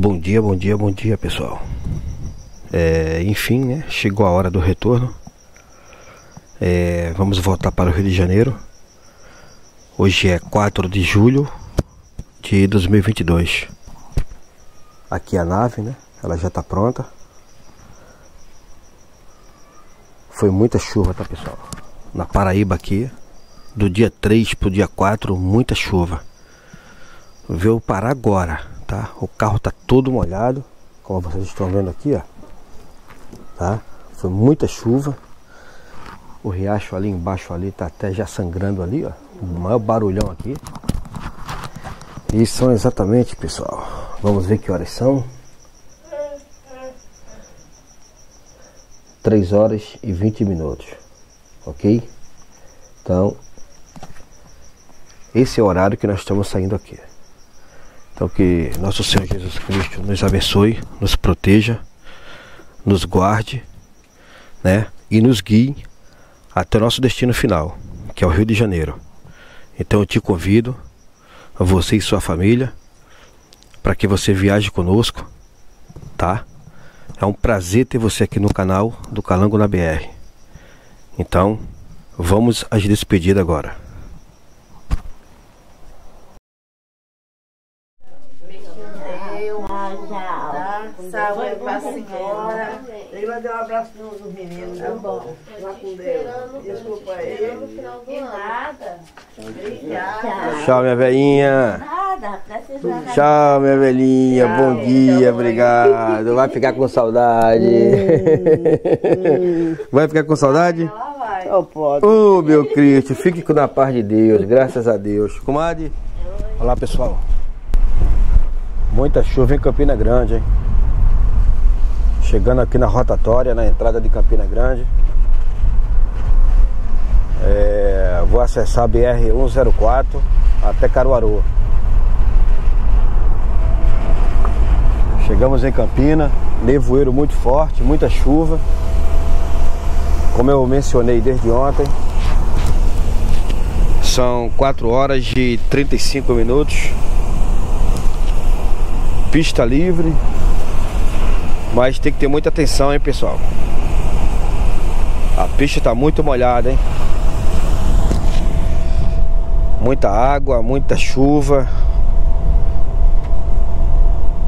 Bom dia, bom dia, bom dia pessoal. É, enfim, né? Chegou a hora do retorno. É, vamos voltar para o Rio de Janeiro. Hoje é 4 de julho de 2022. Aqui a nave, né? Ela já está pronta. Foi muita chuva, tá pessoal? Na Paraíba aqui, do dia 3 pro dia 4, muita chuva. Veio parar agora, tá? O carro tá todo molhado, como vocês estão vendo aqui, ó. Tá? Foi muita chuva. O riacho ali embaixo ali tá até já sangrando ali, ó. O maior barulhão aqui. E são exatamente, pessoal. Vamos ver que horas são. 3 horas e 20 minutos. Ok? Então, esse é o horário que nós estamos saindo aqui. Então, que nosso Senhor Jesus Cristo nos abençoe, nos proteja, nos guarde, né? E nos guie até o nosso destino final, que é o Rio de Janeiro. Então, eu te convido, você e sua família, para que você viaje conosco, tá? É um prazer ter você aqui no canal do Calango na BR. Então, vamos às despedidas agora. Saúde pra senhora. Ele vai dar um abraço nos no meninos. Tá bom. Lá com Deus. Desculpa aí. De nada. Obrigada. Tchau, minha velhinha. Nada, precisava. Tchau, minha velhinha. Bom dia, obrigado. Vai ficar com saudade. Vai ficar com saudade? Ela vai. Ô, meu Cristo, fique com a paz de Deus, graças a Deus. Comadre, olá pessoal. Muita chuva em Campina Grande, hein? Chegando aqui na rotatória, na entrada de Campina Grande. É, vou acessar a BR-104 até Caruaru. Chegamos em Campina, nevoeiro muito forte, muita chuva. Como eu mencionei desde ontem, são 4 horas e 35 minutos. Pista livre. Mas tem que ter muita atenção, hein, pessoal. A pista está muito molhada, hein? Muita água, muita chuva.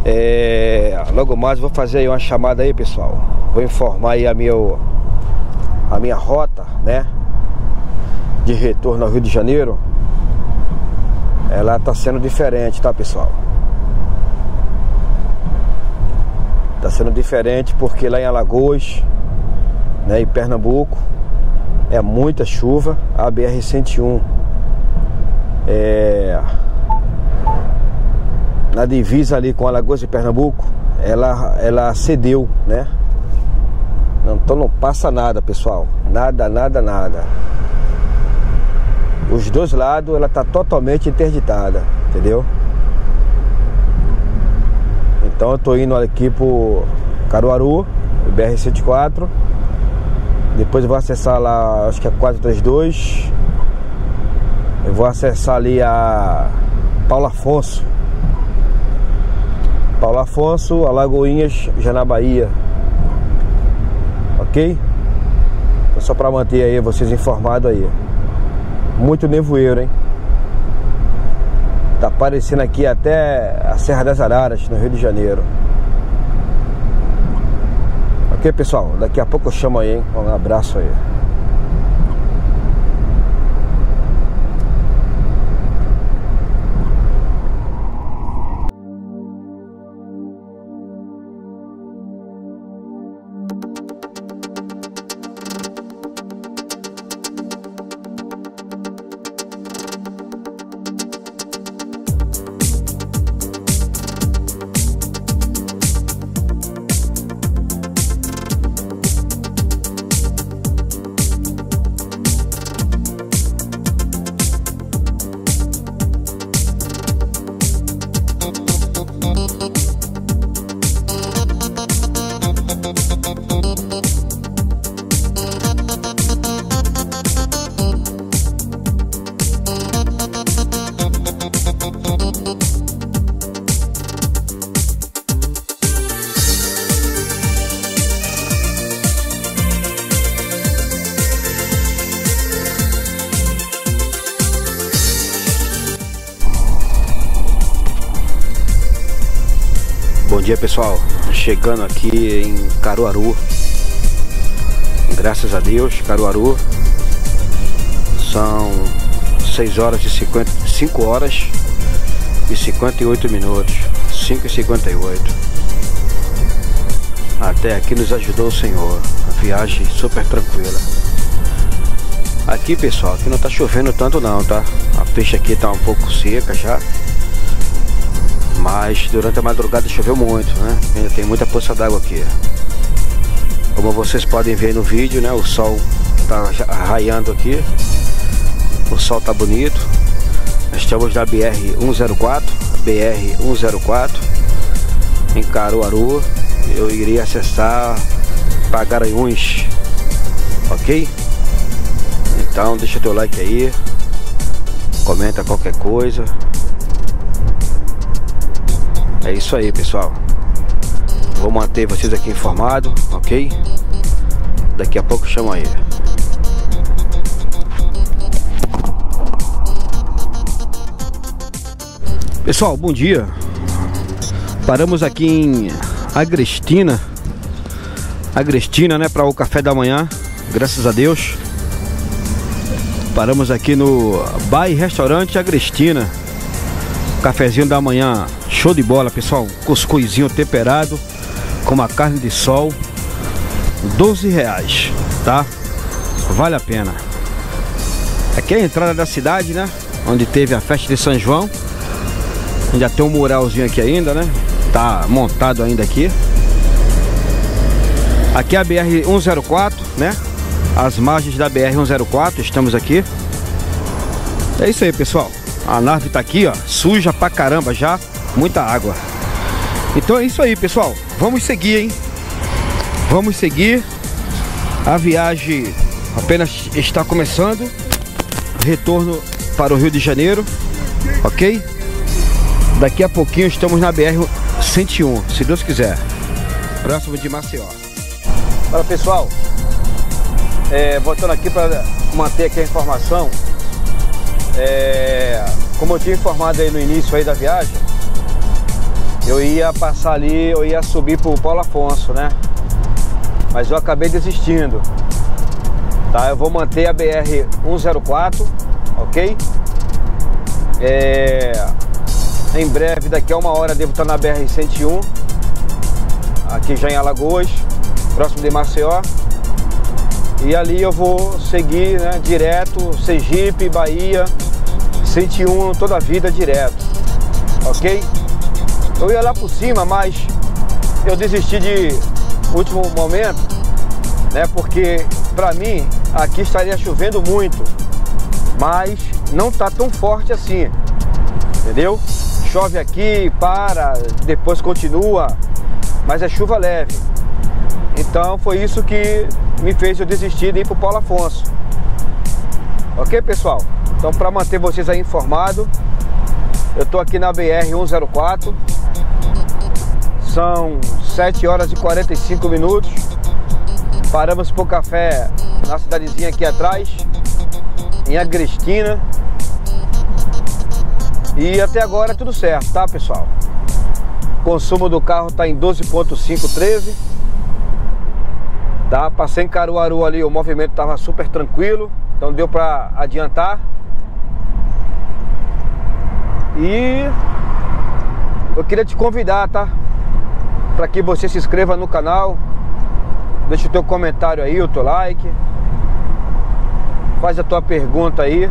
É, logo mais vou fazer aí uma chamada aí, pessoal. Vou informar aí a minha a minha rota, né, de retorno ao Rio de Janeiro, ela tá sendo diferente, tá, pessoal? Tá sendo diferente porque lá em Alagoas, né, em Pernambuco, é muita chuva, a BR 101 é na divisa ali com Alagoas e Pernambuco, ela ela cedeu, né? Então não passa nada, pessoal. Nada, nada, nada. Os dois lados ela está totalmente interditada, entendeu? Então eu tô indo aqui pro Caruaru, BR-104. Depois eu vou acessar lá, acho que é 432. Eu vou acessar ali a Paulo Afonso. Paulo Afonso, Alagoinhas, já na Bahia ok? Então, só para manter aí vocês informados aí. Muito nevoeiro, hein? Tá aparecendo aqui até a Serra das Araras, no Rio de Janeiro. Ok, pessoal? Daqui a pouco eu chamo aí, hein? Um abraço aí. Pessoal, chegando aqui em Caruaru. Graças a Deus, Caruaru. São 6 horas e 50, 5 horas e 58 minutos 5 e 58 Até aqui nos ajudou o Senhor A viagem super tranquila. Aqui pessoal, aqui não tá chovendo tanto não, tá? A peixe aqui tá um pouco seca já mas durante a madrugada choveu muito, né? Ainda tem muita poça d'água aqui. Como vocês podem ver no vídeo, né? O sol tá raiando aqui. O sol tá bonito. Estamos na BR 104, BR 104 em Caruaru. Eu iria acessar para Garanhuns, ok? Então deixa teu like aí, comenta qualquer coisa. É isso aí, pessoal. Vou manter vocês aqui informados, ok? Daqui a pouco chamo aí. Pessoal, bom dia. Paramos aqui em Agrestina. Agrestina, né, para o café da manhã. Graças a Deus. Paramos aqui no Bai Restaurante Agrestina. Cafezinho da manhã Show de bola, pessoal. Cuscuzinho temperado com uma carne de sol. 12 reais, tá? Vale a pena. Aqui é a entrada da cidade, né? Onde teve a festa de São João. Ainda tem um muralzinho aqui ainda, né? Tá montado ainda aqui. Aqui é a BR 104, né? As margens da BR 104, estamos aqui. É isso aí, pessoal. A nave tá aqui, ó, suja pra caramba já muita água. Então é isso aí, pessoal. Vamos seguir, hein? Vamos seguir. A viagem apenas está começando. Retorno para o Rio de Janeiro, ok? Daqui a pouquinho estamos na BR 101, se Deus quiser. Próximo de Maceió. Fala pessoal, é, voltando aqui para manter aqui a informação. É, como eu tinha informado aí no início aí da viagem, eu ia passar ali, eu ia subir pro Paulo Afonso, né? Mas eu acabei desistindo. Tá, eu vou manter a BR 104, ok? É... Em breve, daqui a uma hora, devo estar na BR 101, aqui já em Alagoas, próximo de Maceió. E ali eu vou seguir, né, direto, Sergipe, Bahia, 101 toda a vida direto, ok? Eu ia lá por cima, mas eu desisti de último momento, né? Porque para mim aqui estaria chovendo muito, mas não tá tão forte assim, entendeu? Chove aqui, para, depois continua, mas é chuva leve. Então foi isso que me fez eu desistir de ir pro Paulo Afonso. Ok, pessoal? Então para manter vocês aí informados, eu tô aqui na BR 104 são 7 horas e 45 minutos. Paramos por café na cidadezinha aqui atrás, em Agrestina. E até agora tudo certo, tá pessoal? O consumo do carro está em 12.513. Tá? Passei em Caruaru ali, o movimento estava super tranquilo, então deu para adiantar. E eu queria te convidar, tá? Para que você se inscreva no canal, deixa o teu comentário aí, o teu like, faz a tua pergunta aí,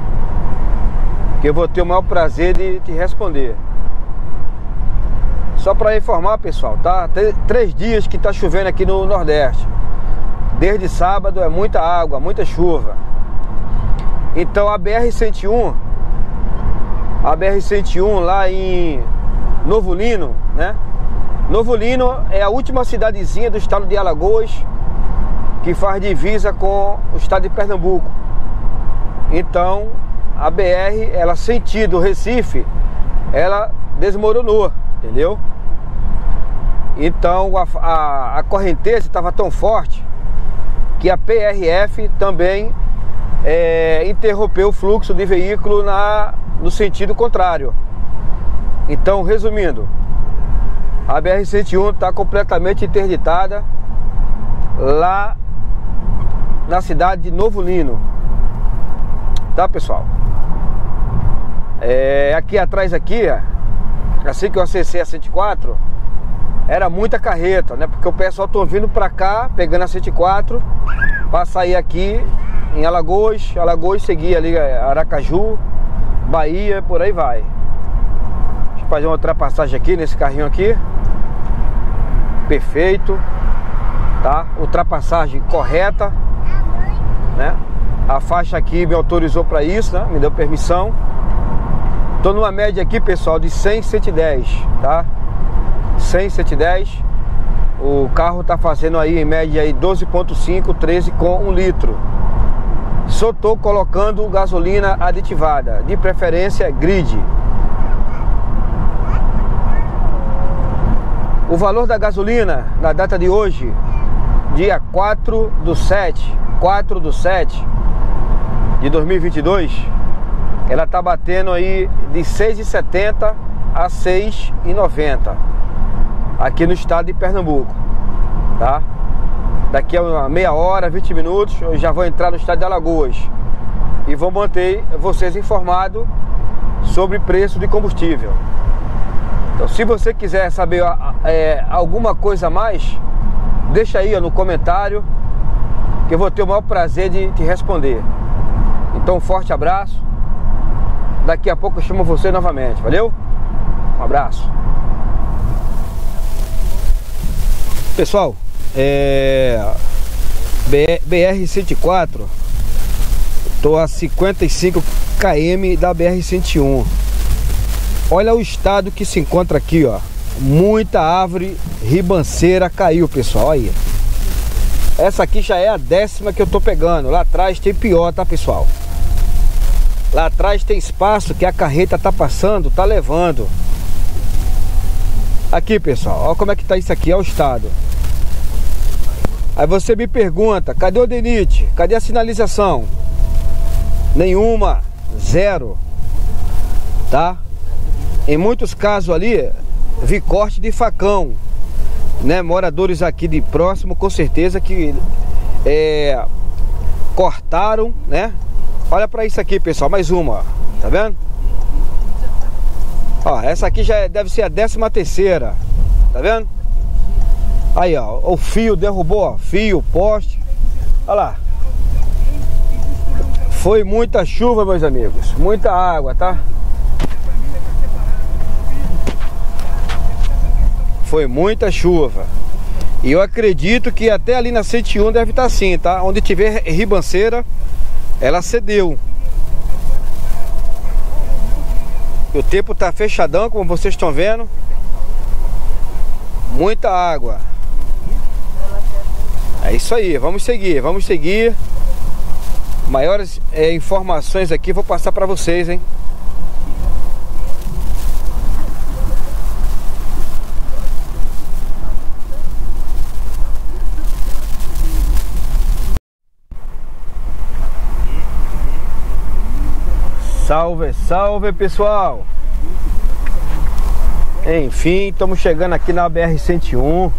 que eu vou ter o maior prazer de te responder. Só para informar, pessoal, tá? Três dias que tá chovendo aqui no Nordeste. Desde sábado é muita água, muita chuva. Então a BR-101, a BR-101 lá em Novo Lino, né? Novo Lino é a última cidadezinha do estado de Alagoas que faz divisa com o estado de Pernambuco. Então, a BR, ela sentido Recife, ela desmoronou, entendeu? Então, a, a, a correnteza estava tão forte que a PRF também é, interrompeu o fluxo de veículo na, no sentido contrário. Então, resumindo, A BR-101 está completamente interditada lá na cidade de Novo Lino. Tá, pessoal? É, aqui atrás aqui, assim que eu acessei a 104, era muita carreta, né? Porque o pessoal estão vindo para cá, pegando a 104, para sair aqui em Alagoas, Alagoas seguir ali é, Aracaju, Bahia, por aí vai. Fazer uma ultrapassagem aqui nesse carrinho aqui. Perfeito. Tá? Ultrapassagem correta, né? A faixa aqui me autorizou para isso, né? Me deu permissão. Tô numa média aqui, pessoal, de 100, 110, tá? 100, 110. O carro tá fazendo aí em média aí 12.5, 13 com 1 litro. Só estou colocando gasolina aditivada, de preferência grid. O valor da gasolina na data de hoje, dia 4 do 7, 4 do 7 de 2022, ela tá batendo aí de 6,70 a 6,90 aqui no estado de Pernambuco, tá? Daqui a uma meia hora, 20 minutos, eu já vou entrar no estado de Alagoas e vou manter vocês informados sobre preço de combustível. Então, se você quiser saber é, alguma coisa a mais, deixa aí ó, no comentário que eu vou ter o maior prazer de te responder. Então, um forte abraço. Daqui a pouco eu chamo você novamente, valeu? Um abraço. Pessoal, é, BR-104, tô a 55 km da BR-101. Olha o estado que se encontra aqui, ó. Muita árvore ribanceira caiu, pessoal. Aí. Essa aqui já é a décima que eu tô pegando. Lá atrás tem pior, tá, pessoal? Lá atrás tem espaço que a carreta tá passando, tá levando. Aqui, pessoal, olha como é que tá isso aqui, é o estado. Aí você me pergunta, cadê o DENIT? Cadê a sinalização? Nenhuma, zero, tá? Em muitos casos ali, vi corte de facão, né? Moradores aqui de próximo, com certeza que é, cortaram, né? Olha para isso aqui, pessoal, mais uma, tá vendo? Ó, essa aqui já é, deve ser a décima terceira, tá vendo? Aí, ó, o fio derrubou, ó, fio, poste. Olha lá. Foi muita chuva, meus amigos. Muita água, tá? Foi muita chuva. E eu acredito que até ali na 101 deve estar assim, tá? Onde tiver ribanceira, ela cedeu. O tempo tá fechadão, como vocês estão vendo. Muita água. É isso aí, vamos seguir, vamos seguir. Maiores é, informações aqui vou passar para vocês, hein? Salve, salve pessoal! Enfim, estamos chegando aqui na BR-101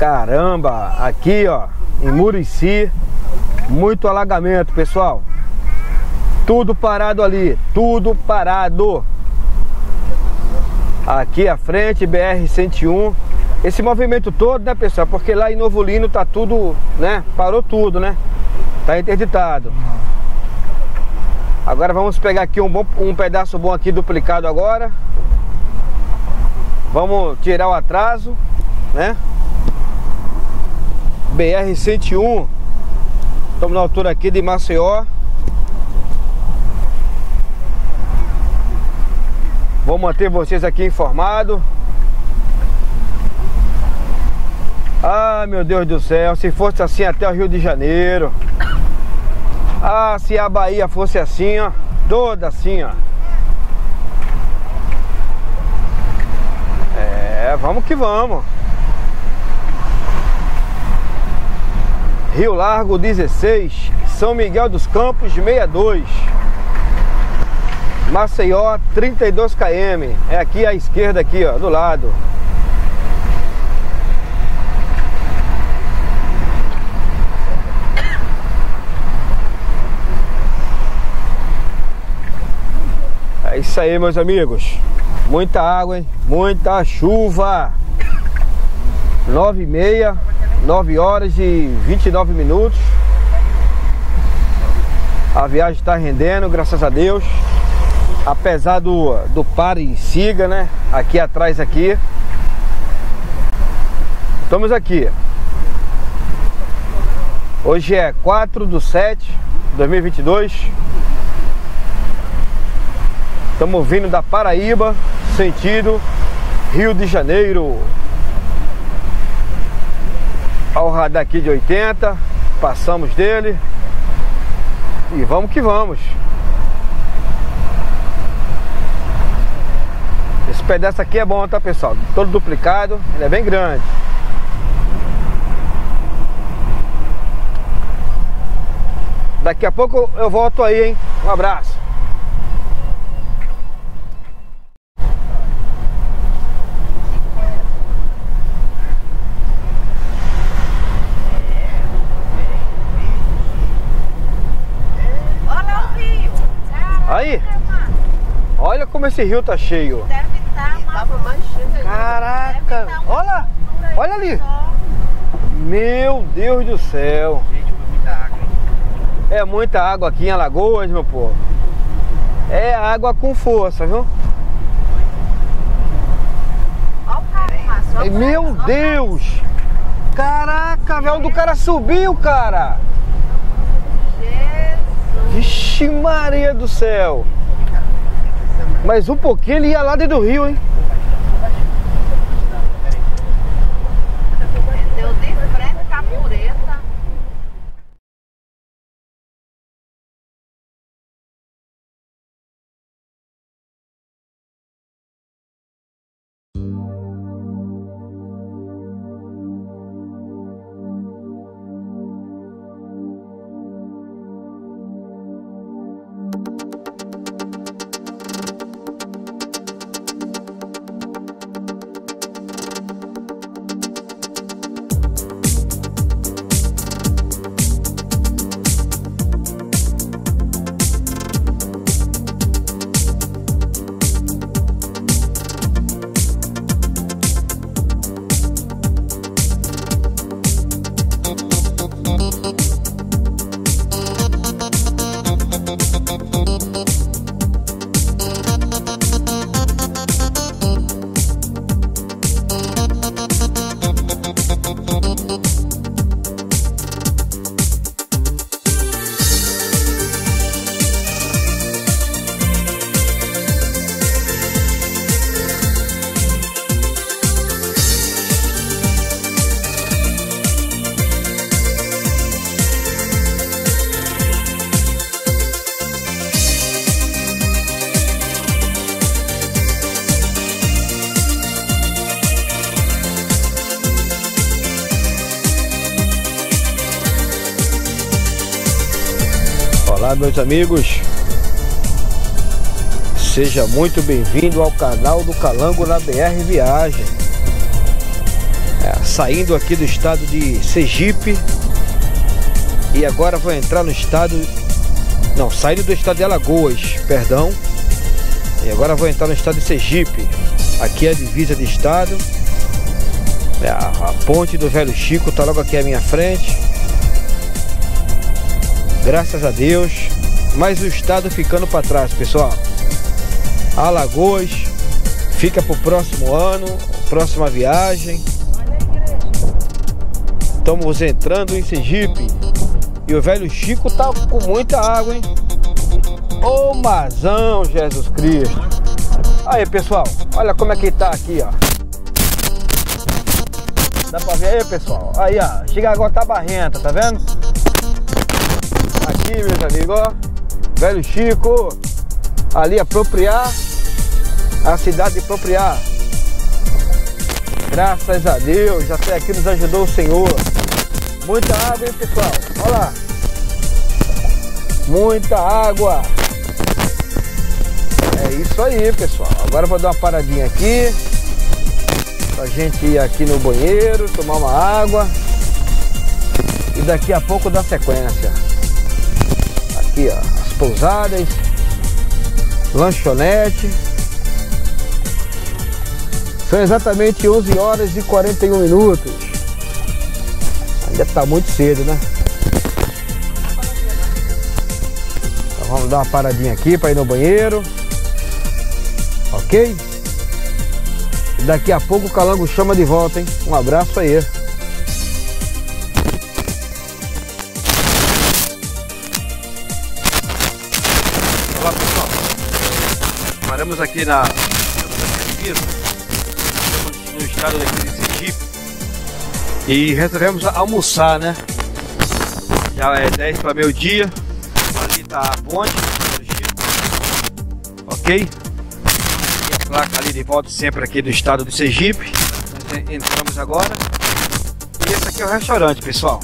Caramba, aqui ó, em Murici, muito alagamento, pessoal. Tudo parado ali, tudo parado. Aqui à frente, BR-101. Esse movimento todo, né, pessoal? Porque lá em Novo Lino tá tudo, né? Parou tudo, né? Tá interditado. Agora vamos pegar aqui um, bom, um pedaço bom aqui duplicado agora. Vamos tirar o atraso, né? BR-101 Estamos na altura aqui de Maceió Vou manter vocês aqui informados Ah, meu Deus do céu Se fosse assim até o Rio de Janeiro Ah, se a Bahia fosse assim, ó Toda assim, ó É, vamos que vamos Rio Largo 16, São Miguel dos Campos 62. Maceió 32 km. É aqui à esquerda aqui, ó, do lado. É aí, meus amigos. Muita água, hein? Muita chuva. 9 e meia, 9 horas e 29 minutos. A viagem está rendendo, graças a Deus. Apesar do, do pare e siga, né? Aqui atrás aqui. Estamos aqui. Hoje é 4 de 7 de 2022. Estamos vindo da Paraíba, sentido Rio de Janeiro. Ao radar aqui de 80, passamos dele. E vamos que vamos. Esse pedaço aqui é bom, tá pessoal? Todo duplicado, ele é bem grande. Daqui a pouco eu volto aí, hein? Um abraço. Olha o rio. Aí, olha como esse rio tá cheio. Deve estar Tava mais cheio. Caraca, olha, olha ali. Meu Deus do céu. Gente, foi muita água, hein? É muita água aqui em Alagoas, meu povo. É água com força, viu? Olha o Meu Deus! Caraca, velho, onde o cara subiu, cara? Jesus. Vixe Maria do céu! Mas um pouquinho ele ia lá dentro do rio, hein? Olá, meus amigos. Seja muito bem-vindo ao canal do Calango na BR Viagem. É, saindo aqui do estado de Sergipe e agora vou entrar no estado. Não, saindo do estado de Alagoas, perdão. E agora vou entrar no estado de Sergipe. Aqui é a divisa de estado. É, a, a ponte do Velho Chico está logo aqui à minha frente. Graças a Deus. Mas o estado ficando para trás, pessoal. Alagoas fica para o próximo ano, próxima viagem. Estamos entrando em Sergipe. E o velho Chico tá com muita água, hein? Ô Mazão, Jesus Cristo. Aí, pessoal, olha como é que tá aqui, ó. Dá pra ver aí, pessoal? Aí, ó. Chega agora tá barrenta, tá vendo? Aqui, meus amigos, ó. Velho Chico. Ali, apropriar. A cidade de apropriar. Graças a Deus, até aqui nos ajudou o Senhor. Muita água, hein, pessoal? Olha lá. Muita água. É isso aí, pessoal. Agora vou dar uma paradinha aqui. Pra gente ir aqui no banheiro, tomar uma água. E daqui a pouco dá sequência. Aqui, ó, as pousadas, lanchonete. São exatamente 11 horas e 41 minutos. Ainda tá muito cedo, né? Então vamos dar uma paradinha aqui para ir no banheiro. Ok? Daqui a pouco o Calango chama de volta, hein? Um abraço aí. Aqui na no estado daqui de Sergipe e resolvemos almoçar, né? Já é 10 para meio dia, ali tá a ponte, ok? E a placa ali de volta sempre aqui do estado do Sergipe, entramos agora e esse aqui é o restaurante pessoal.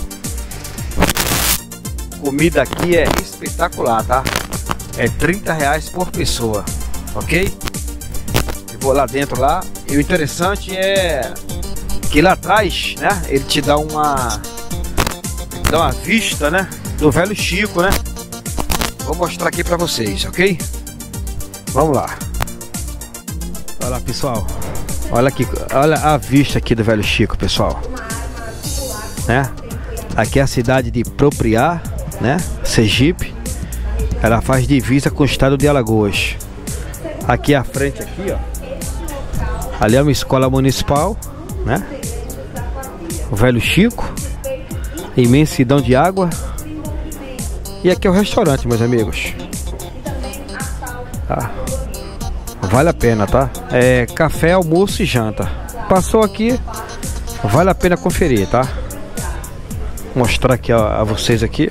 Comida aqui é espetacular, tá? é 30 reais por pessoa, ok? Eu vou lá dentro lá. E o interessante é que lá atrás, né? Ele te dá uma dá uma vista, né? Do velho Chico, né? Vou mostrar aqui para vocês, ok? Vamos lá. Olha lá, pessoal. Olha aqui, olha a vista aqui do velho Chico, pessoal. Né? Aqui é a cidade de Propriar, né? Sergipe. Ela faz divisa com o estado de Alagoas. Aqui à frente aqui, ó. Ali é uma escola municipal, né? O velho Chico. Imensidão de água. E aqui é o restaurante, meus amigos. Tá. Vale a pena, tá? É café, almoço e janta. Passou aqui, vale a pena conferir, tá? Mostrar aqui ó, a vocês aqui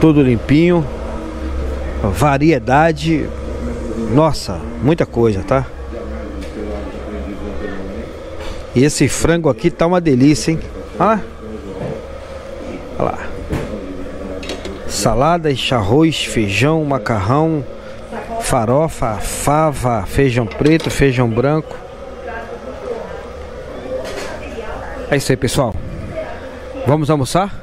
tudo limpinho, variedade, nossa, muita coisa, tá? E esse frango aqui tá uma delícia, hein? Olha lá. Olha lá. Arroz, feijão, macarrão, farofa, fava, feijão preto, feijão branco. É isso aí, pessoal. Vamos almoçar?